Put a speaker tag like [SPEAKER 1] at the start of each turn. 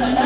[SPEAKER 1] no, no.